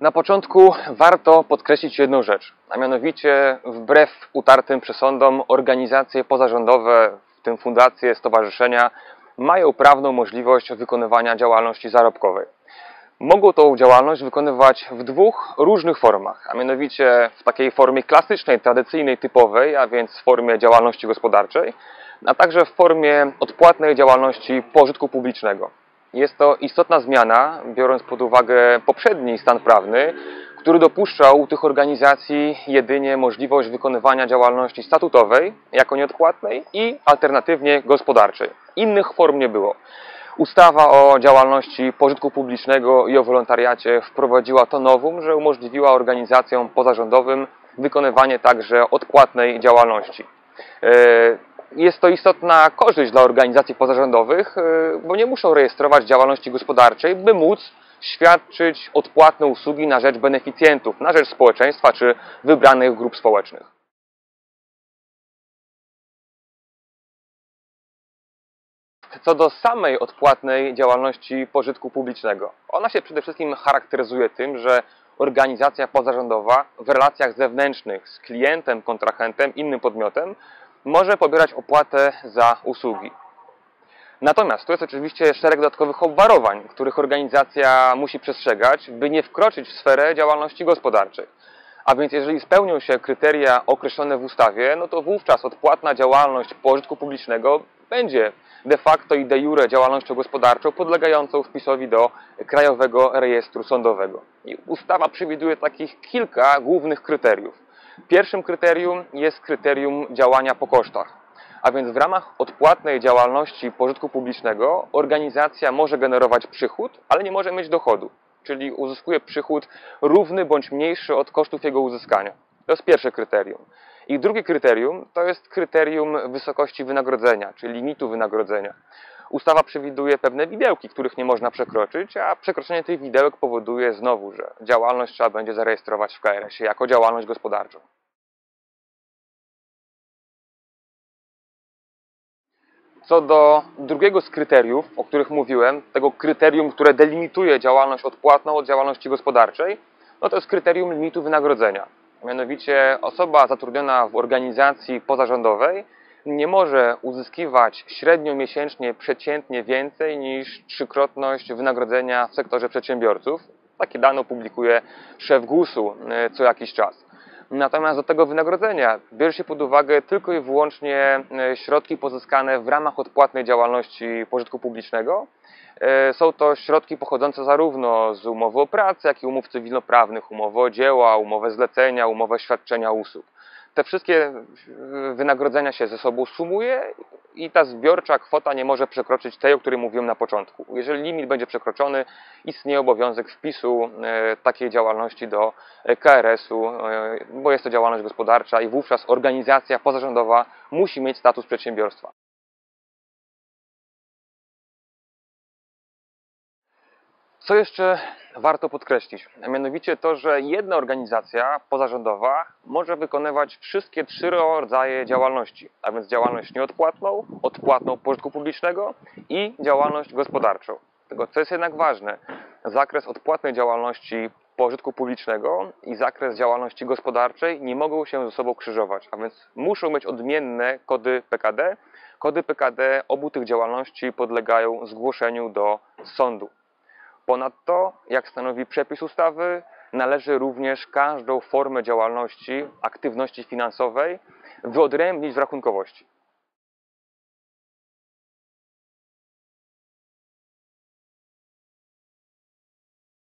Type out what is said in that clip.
Na początku warto podkreślić jedną rzecz, a mianowicie wbrew utartym przesądom organizacje pozarządowe, w tym fundacje, stowarzyszenia, mają prawną możliwość wykonywania działalności zarobkowej. Mogą tą działalność wykonywać w dwóch różnych formach, a mianowicie w takiej formie klasycznej, tradycyjnej, typowej, a więc w formie działalności gospodarczej, a także w formie odpłatnej działalności pożytku publicznego. Jest to istotna zmiana, biorąc pod uwagę poprzedni stan prawny, który dopuszczał u tych organizacji jedynie możliwość wykonywania działalności statutowej jako nieodpłatnej i alternatywnie gospodarczej. Innych form nie było. Ustawa o działalności pożytku publicznego i o wolontariacie wprowadziła to nowum, że umożliwiła organizacjom pozarządowym wykonywanie także odpłatnej działalności. Jest to istotna korzyść dla organizacji pozarządowych, e, bo nie muszą rejestrować działalności gospodarczej, by móc świadczyć odpłatne usługi na rzecz beneficjentów, na rzecz społeczeństwa czy wybranych grup społecznych. Co do samej odpłatnej działalności pożytku publicznego, ona się przede wszystkim charakteryzuje tym, że organizacja pozarządowa w relacjach zewnętrznych z klientem, kontrahentem, innym podmiotem może pobierać opłatę za usługi. Natomiast tu jest oczywiście szereg dodatkowych obwarowań, których organizacja musi przestrzegać, by nie wkroczyć w sferę działalności gospodarczej. A więc jeżeli spełnią się kryteria określone w ustawie, no to wówczas odpłatna działalność pożytku publicznego będzie de facto i de jure działalnością gospodarczą podlegającą wpisowi do Krajowego Rejestru Sądowego. I ustawa przewiduje takich kilka głównych kryteriów. Pierwszym kryterium jest kryterium działania po kosztach. A więc w ramach odpłatnej działalności pożytku publicznego organizacja może generować przychód, ale nie może mieć dochodu. Czyli uzyskuje przychód równy bądź mniejszy od kosztów jego uzyskania. To jest pierwsze kryterium. I drugie kryterium to jest kryterium wysokości wynagrodzenia, czyli limitu wynagrodzenia. Ustawa przewiduje pewne widełki, których nie można przekroczyć, a przekroczenie tych widełek powoduje znowu, że działalność trzeba będzie zarejestrować w KRS-ie jako działalność gospodarczą. Co do drugiego z kryteriów, o których mówiłem, tego kryterium, które delimituje działalność odpłatną od działalności gospodarczej, no to jest kryterium limitu wynagrodzenia. Mianowicie osoba zatrudniona w organizacji pozarządowej nie może uzyskiwać średnio miesięcznie przeciętnie więcej niż trzykrotność wynagrodzenia w sektorze przedsiębiorców. Takie dane publikuje szef GUS-u e, co jakiś czas. Natomiast do tego wynagrodzenia bierze się pod uwagę tylko i wyłącznie e, środki pozyskane w ramach odpłatnej działalności pożytku publicznego. E, są to środki pochodzące zarówno z umowy o pracę, jak i umów cywilnoprawnych, umowy o dzieła, umowę zlecenia, umowę świadczenia usług te wszystkie wynagrodzenia się ze sobą sumuje i ta zbiorcza kwota nie może przekroczyć tej, o której mówiłem na początku. Jeżeli limit będzie przekroczony, istnieje obowiązek wpisu e, takiej działalności do KRS-u, e, bo jest to działalność gospodarcza i wówczas organizacja pozarządowa musi mieć status przedsiębiorstwa. Co jeszcze warto podkreślić? A mianowicie to, że jedna organizacja pozarządowa może wykonywać wszystkie trzy rodzaje działalności, a więc działalność nieodpłatną, odpłatną pożytku publicznego i działalność gospodarczą. Tego, co jest jednak ważne, zakres odpłatnej działalności pożytku publicznego i zakres działalności gospodarczej nie mogą się ze sobą krzyżować, a więc muszą mieć odmienne kody PKD. Kody PKD obu tych działalności podlegają zgłoszeniu do sądu. Ponadto, jak stanowi przepis ustawy, należy również każdą formę działalności, aktywności finansowej wyodrębnić w rachunkowości.